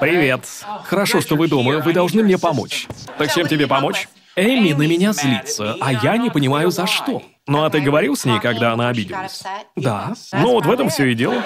Привет. Хорошо, что вы дома. Вы должны мне помочь. Так чем тебе помочь? Эми на меня злится, а я не понимаю за что. Ну а ты говорил с ней, когда она обиделась? Да. Ну вот в этом все и дело.